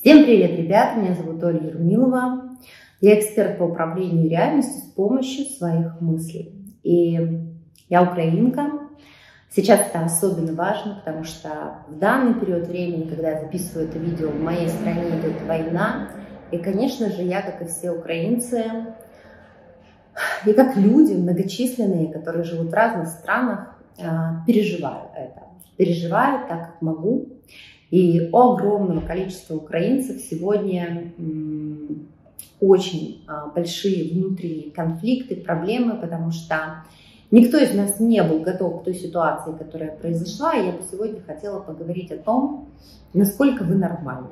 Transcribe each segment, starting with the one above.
Всем привет, ребята! Меня зовут Оля Ермилова. Я эксперт по управлению реальностью с помощью своих мыслей. И я украинка. Сейчас это особенно важно, потому что в данный период времени, когда я записываю это видео, в моей стране идет война. И, конечно же, я, как и все украинцы, и как люди многочисленные, которые живут в разных странах, а, переживаю это. Переживаю так, как могу. И огромного количества украинцев сегодня очень а, большие внутренние конфликты, проблемы, потому что никто из нас не был готов к той ситуации, которая произошла. И я бы сегодня хотела поговорить о том, насколько вы нормальны.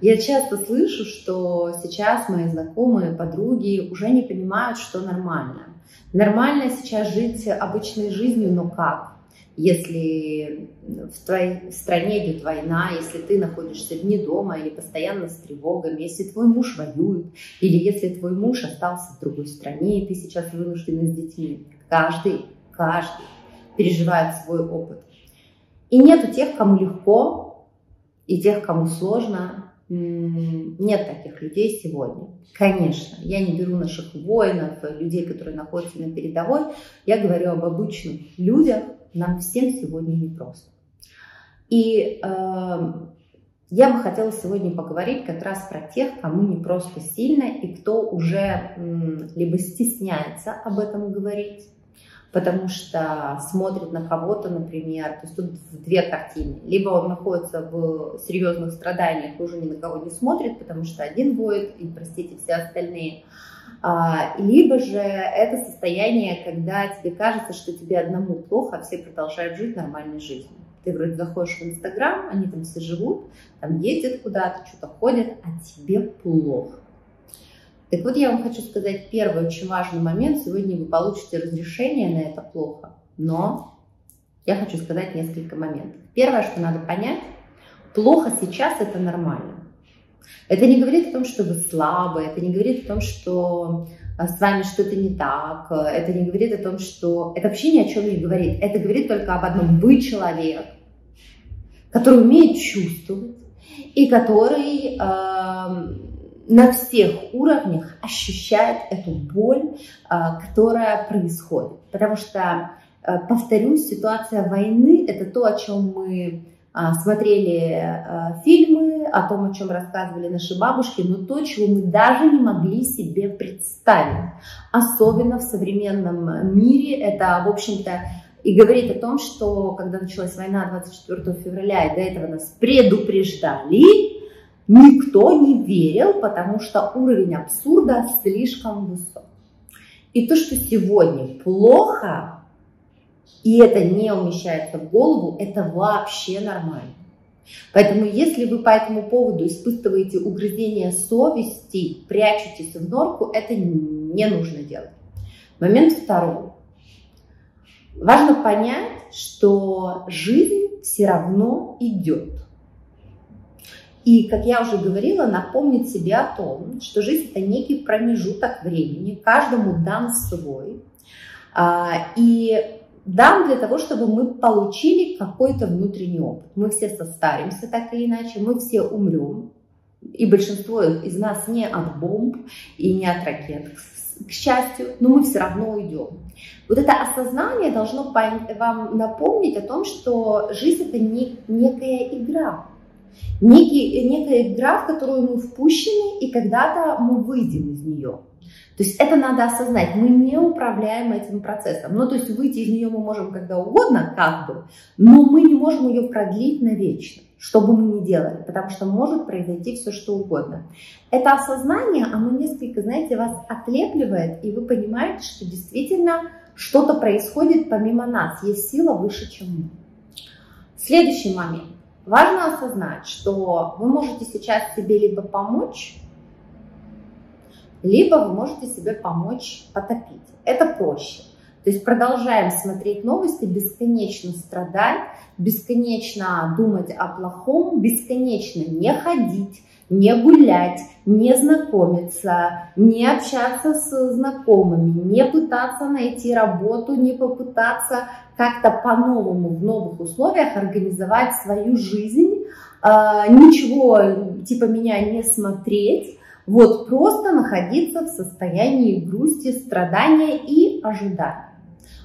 Я часто слышу, что сейчас мои знакомые, подруги уже не понимают, что нормально. Нормально сейчас жить обычной жизнью, но как? Если в твоей стране идет война, если ты находишься вне дома или постоянно с тревогами, если твой муж воюет, или если твой муж остался в другой стране, и ты сейчас вынуждена с детьми. Каждый, каждый переживает свой опыт. И нету тех, кому легко, и тех, кому сложно. Нет таких людей сегодня. Конечно, я не беру наших воинов, людей, которые находятся на передовой. Я говорю об обычных людях, нам всем сегодня непросто. И э, я бы хотела сегодня поговорить как раз про тех, кому не просто сильно и кто уже либо стесняется об этом говорить, потому что смотрит на кого-то, например, то есть тут две картины. Либо он находится в серьезных страданиях и уже ни на кого не смотрит, потому что один воет, и, простите, все остальные – либо же это состояние, когда тебе кажется, что тебе одному плохо, а все продолжают жить нормальной жизнью. Ты вроде заходишь в Инстаграм, они там все живут, там ездят куда-то, что-то ходят, а тебе плохо. Так вот, я вам хочу сказать первый очень важный момент. Сегодня вы получите разрешение на это плохо, но я хочу сказать несколько моментов. Первое, что надо понять, плохо сейчас это нормально. Это не говорит о том, что вы слабы, это не говорит о том, что а, с вами что-то не так, это не говорит о том, что... Это вообще ни о чем не говорит. Это говорит только об одном. Вы человек, который умеет чувствовать и который э, на всех уровнях ощущает эту боль, э, которая происходит. Потому что, э, повторюсь, ситуация войны – это то, о чем мы смотрели а, фильмы о том, о чем рассказывали наши бабушки, но то, чего мы даже не могли себе представить. Особенно в современном мире это, в общем-то, и говорит о том, что когда началась война 24 февраля, и до этого нас предупреждали, никто не верил, потому что уровень абсурда слишком высок. И то, что сегодня плохо, и это не умещается в голову, это вообще нормально. Поэтому если вы по этому поводу испытываете угрызение совести, прячетесь в норку, это не нужно делать. Момент второй. Важно понять, что жизнь все равно идет. И, как я уже говорила, напомнить себе о том, что жизнь это некий промежуток времени, каждому дан свой. А, и дам для того, чтобы мы получили какой-то внутренний опыт. Мы все состаримся так или иначе, мы все умрем, и большинство из нас не от бомб и не от ракет, к счастью, но мы все равно уйдем. Вот это осознание должно вам напомнить о том, что жизнь это не, некая игра. Некий, некая игра, в которую мы впущены, и когда-то мы выйдем из нее. То есть это надо осознать. Мы не управляем этим процессом. Ну, то есть выйти из нее мы можем когда угодно, как бы, но мы не можем ее продлить навечно, что бы мы ни делали, потому что может произойти все, что угодно. Это осознание, оно несколько, знаете, вас отлепливает, и вы понимаете, что действительно что-то происходит помимо нас. Есть сила выше, чем мы. Следующий момент. Важно осознать, что вы можете сейчас себе либо помочь, либо вы можете себе помочь потопить. Это проще. То есть продолжаем смотреть новости, бесконечно страдать, бесконечно думать о плохом, бесконечно не ходить, не гулять, не знакомиться, не общаться с знакомыми, не пытаться найти работу, не попытаться как-то по-новому в новых условиях организовать свою жизнь, а, ничего типа меня не смотреть, вот просто находиться в состоянии грусти, страдания и ожидания.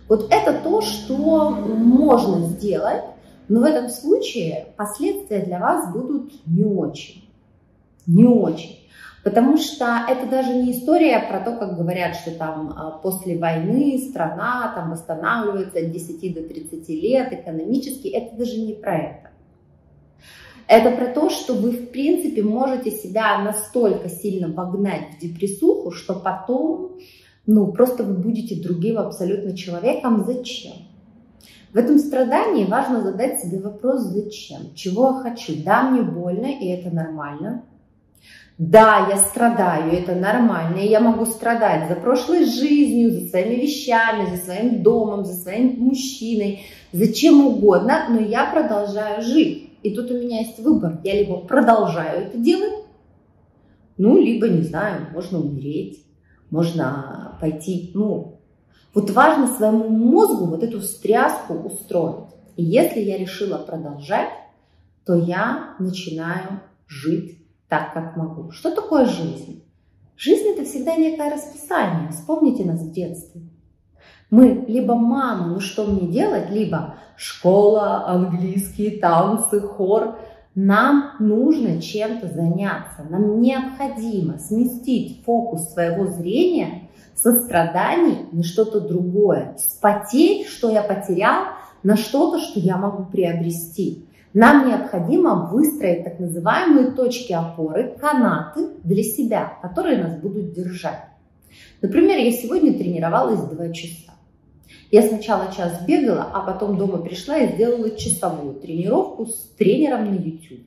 Вот это то, что можно сделать, но в этом случае последствия для вас будут не очень. Не очень. Потому что это даже не история про то, как говорят, что там а, после войны страна там восстанавливается от 10 до 30 лет экономически. Это даже не про это. Это про то, что вы, в принципе, можете себя настолько сильно вогнать в депрессуху, что потом, ну, просто вы будете другим абсолютно человеком. Зачем? В этом страдании важно задать себе вопрос «Зачем?», чего я хочу. Да, мне больно, и это нормально. Да, я страдаю, это нормально, и я могу страдать за прошлой жизнью, за своими вещами, за своим домом, за своим мужчиной, за чем угодно, но я продолжаю жить. И тут у меня есть выбор. Я либо продолжаю это делать, ну, либо, не знаю, можно умереть, можно пойти, ну, вот важно своему мозгу вот эту встряску устроить. И если я решила продолжать, то я начинаю жить так, как могу. Что такое жизнь? Жизнь – это всегда некое расписание. Вспомните нас в детстве. Мы либо мама, ну что мне делать, либо школа, английские, танцы, хор. Нам нужно чем-то заняться. Нам необходимо сместить фокус своего зрения со страданий на что-то другое. Спотеть, что я потерял, на что-то, что я могу приобрести. Нам необходимо выстроить так называемые точки опоры, канаты для себя, которые нас будут держать. Например, я сегодня тренировалась 2 часа. Я сначала час бегала, а потом дома пришла и сделала часовую тренировку с тренером на YouTube.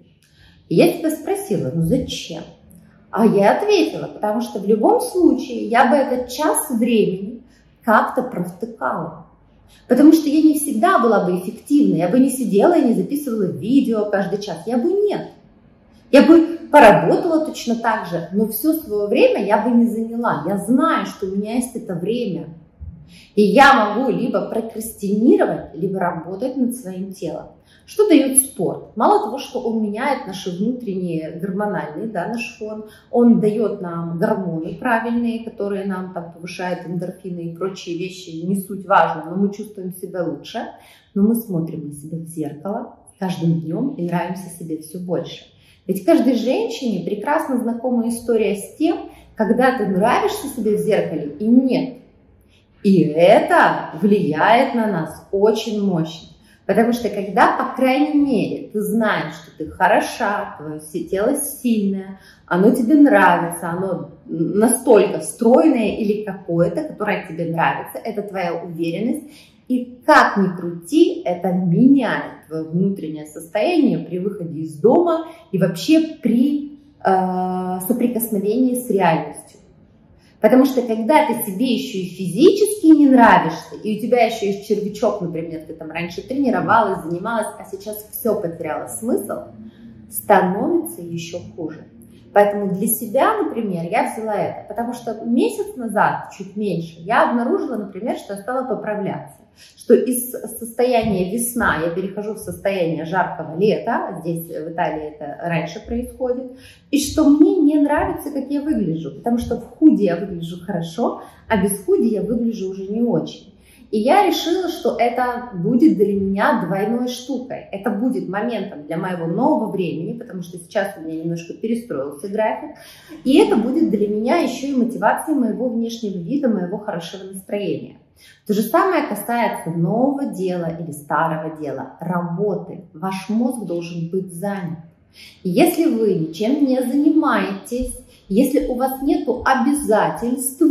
И я тебя спросила, ну зачем? А я ответила, потому что в любом случае я бы этот час времени как-то провтыкала. Потому что я не всегда была бы эффективна, я бы не сидела и не записывала видео каждый час, я бы нет. Я бы поработала точно так же, но все свое время я бы не заняла. Я знаю, что у меня есть это время. И я могу либо прокрастинировать, либо работать над своим телом. Что дает спорт? Мало того, что он меняет наши внутренние гормональные, да, наш фон, он дает нам гормоны правильные, которые нам там повышают эндорфины и прочие вещи, не суть важно, но мы чувствуем себя лучше, но мы смотрим на себя в зеркало каждым днем и нравимся себе все больше. Ведь каждой женщине прекрасно знакома история с тем, когда ты нравишься себе в зеркале и нет. И это влияет на нас очень мощно. Потому что когда, по крайней мере, ты знаешь, что ты хороша, твое тело сильное, оно тебе нравится, оно настолько стройное или какое-то, которое тебе нравится, это твоя уверенность. И как ни крути, это меняет твое внутреннее состояние при выходе из дома и вообще при э, соприкосновении с реальностью. Потому что когда ты себе еще и физически не нравишься, и у тебя еще есть червячок, например, ты там раньше тренировалась, занималась, а сейчас все потеряло смысл, становится еще хуже. Поэтому для себя, например, я взяла это, потому что месяц назад, чуть меньше, я обнаружила, например, что я стала поправляться что из состояния весна я перехожу в состояние жаркого лета, здесь в Италии это раньше происходит, и что мне не нравится, как я выгляжу, потому что в худи я выгляжу хорошо, а без худи я выгляжу уже не очень. И я решила, что это будет для меня двойной штукой. Это будет моментом для моего нового времени, потому что сейчас у меня немножко перестроился график. И это будет для меня еще и мотивацией моего внешнего вида, моего хорошего настроения. То же самое касается нового дела или старого дела, работы. Ваш мозг должен быть занят. Если вы ничем не занимаетесь, если у вас нет обязательств,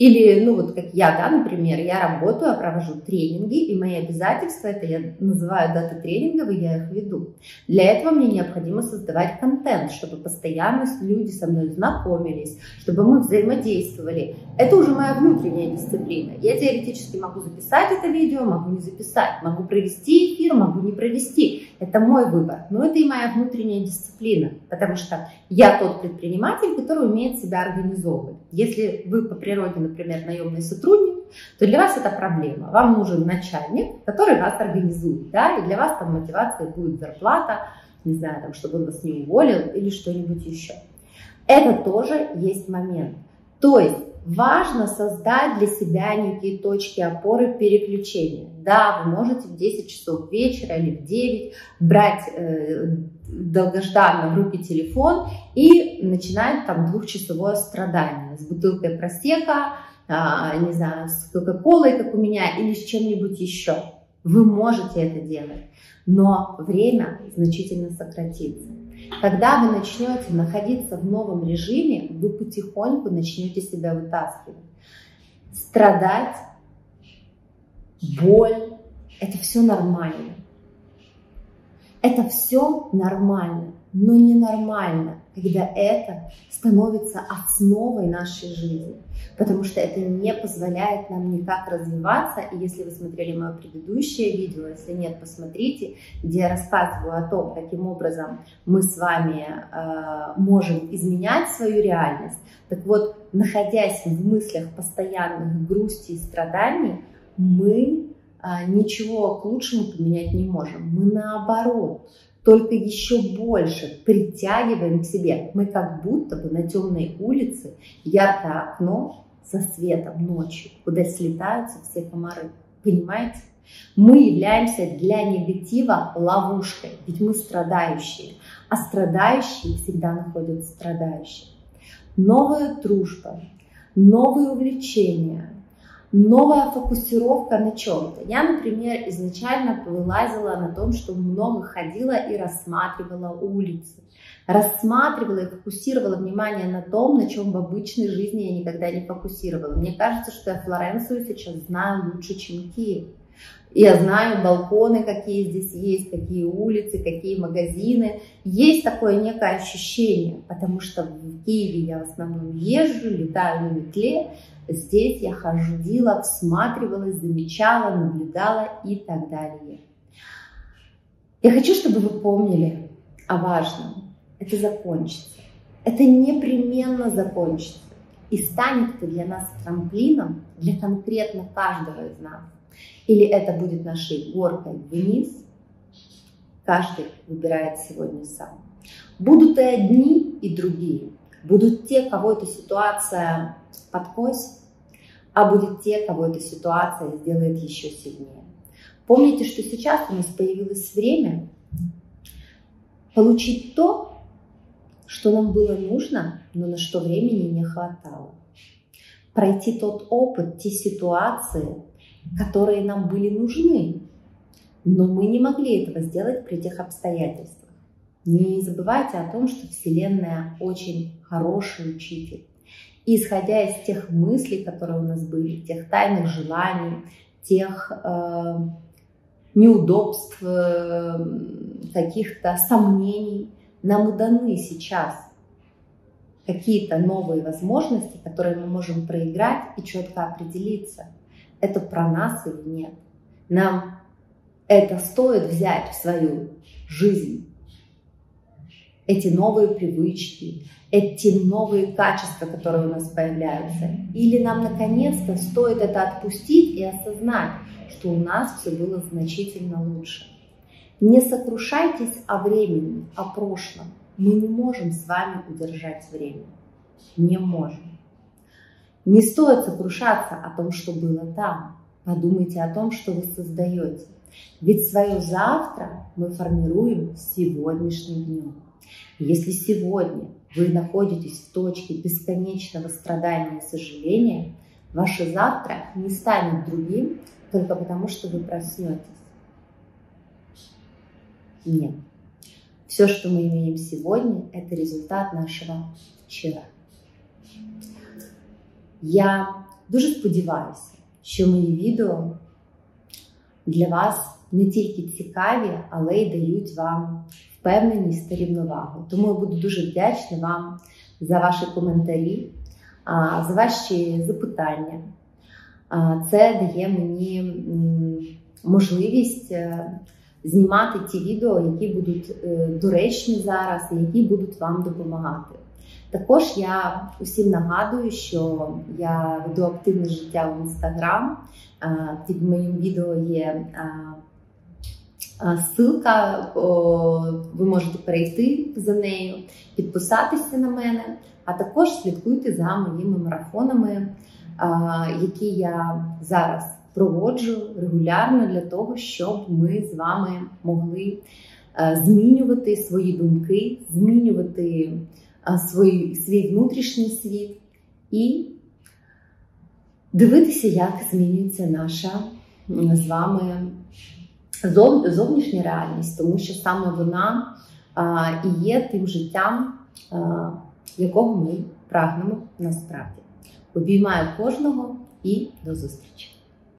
Или, ну вот как я, да, например, я работаю, я провожу тренинги, и мои обязательства, это я называю даты тренингов, и я их веду. Для этого мне необходимо создавать контент, чтобы постоянно люди со мной знакомились, чтобы мы взаимодействовали. Это уже моя внутренняя дисциплина. Я теоретически могу записать это видео, могу не записать, могу провести эфир, могу не провести. Это мой выбор, но это и моя внутренняя дисциплина, потому что я тот предприниматель, который умеет себя организовывать. Если вы по природе, например, наемный сотрудник, то для вас это проблема. Вам нужен начальник, который вас организует, да, и для вас там мотивация будет зарплата, не знаю, там, чтобы он вас не уволил или что-нибудь еще. Это тоже есть момент. То есть важно создать для себя некие точки опоры переключения. Да, вы можете в 10 часов вечера или в 9 брать э, долгожданно в руки телефон и начинать там двухчасовое страдание с бутылкой просека, а, не знаю, с кока-колой, как у меня, или с чем-нибудь еще. Вы можете это делать, но время значительно сократится. Когда вы начнете находиться в новом режиме, вы потихоньку начнете себя вытаскивать. Страдать, боль, это все нормально. Это все нормально, но ненормально, когда это становится основой нашей жизни, потому что это не позволяет нам никак развиваться. И если вы смотрели мое предыдущее видео, если нет, посмотрите, где я рассказываю о том, каким образом мы с вами э, можем изменять свою реальность. Так вот, находясь в мыслях постоянных грусти и страданий, мы а, ничего к лучшему поменять не можем. Мы наоборот, только еще больше притягиваем к себе. Мы как будто бы на темной улице, яркое окно со светом ночью, куда слетаются все комары. Понимаете? Мы являемся для негатива ловушкой, ведь мы страдающие, а страдающие всегда находят страдающих. Новая дружба, новые увлечения, новая фокусировка на чем-то. Я, например, изначально вылазила на том, что много ходила и рассматривала улицы. Рассматривала и фокусировала внимание на том, на чем в обычной жизни я никогда не фокусировала. Мне кажется, что я Флоренцию сейчас знаю лучше, чем Киев. Я знаю балконы, какие здесь есть, какие улицы, какие магазины. Есть такое некое ощущение, потому что в Киеве я в основном езжу, летаю на метле, Здесь я ходила, всматривалась, замечала, наблюдала и так далее. Я хочу, чтобы вы помнили о важном. Это закончится. Это непременно закончится. И станет это для нас трамплином, для конкретно каждого из нас. Или это будет нашей горкой вниз. Каждый выбирает сегодня сам. Будут и одни, и другие. Будут те, кого эта ситуация подкосит, а будет те, кого эта ситуация сделает еще сильнее. Помните, что сейчас у нас появилось время получить то, что нам было нужно, но на что времени не хватало. Пройти тот опыт, те ситуации, которые нам были нужны, но мы не могли этого сделать при тех обстоятельствах. Не забывайте о том, что Вселенная очень хороший учитель. Исходя из тех мыслей, которые у нас были, тех тайных желаний, тех э, неудобств, э, каких-то сомнений, нам даны сейчас какие-то новые возможности, которые мы можем проиграть и четко определиться, это про нас или нет. Нам это стоит взять в свою жизнь эти новые привычки, эти новые качества, которые у нас появляются. Или нам наконец-то стоит это отпустить и осознать, что у нас все было значительно лучше. Не сокрушайтесь о времени, о прошлом. Мы не можем с вами удержать время. Не можем. Не стоит сокрушаться о том, что было там. Подумайте о том, что вы создаете. Ведь свое завтра мы формируем сегодняшним днем. Если сегодня вы находитесь в точке бесконечного страдания и сожаления, ваше завтра не станет другим только потому, что вы проснетесь. Нет. Все, что мы имеем сегодня, это результат нашего вчера. Я дуже сподіваюся, що мої відео для вас не тільки цікаві, але й дають вам впевненість та рівновагу. Тому я буду дуже вдячна вам за ваші коментарі, за ваші запитання. Це дає мені можливість е, знімати ті відео, які будуть е, доречні зараз і які будуть вам допомагати. Також я усім нагадую, що я веду активне життя в інстаграм. Під моїм відео є ссылка, ви можете перейти за нею, підписатися на мене, а також слідкуйте за моїми марафонами, які я зараз проводжу регулярно для того, щоб ми з вами могли змінювати свої думки, змінювати свій, свій внутрішній світ і дивитися, як змінюється наша з вами зовнішня реальність, тому що саме вона і є тим життям, якого ми прагнемо насправді. Обіймаю кожного і до зустрічі!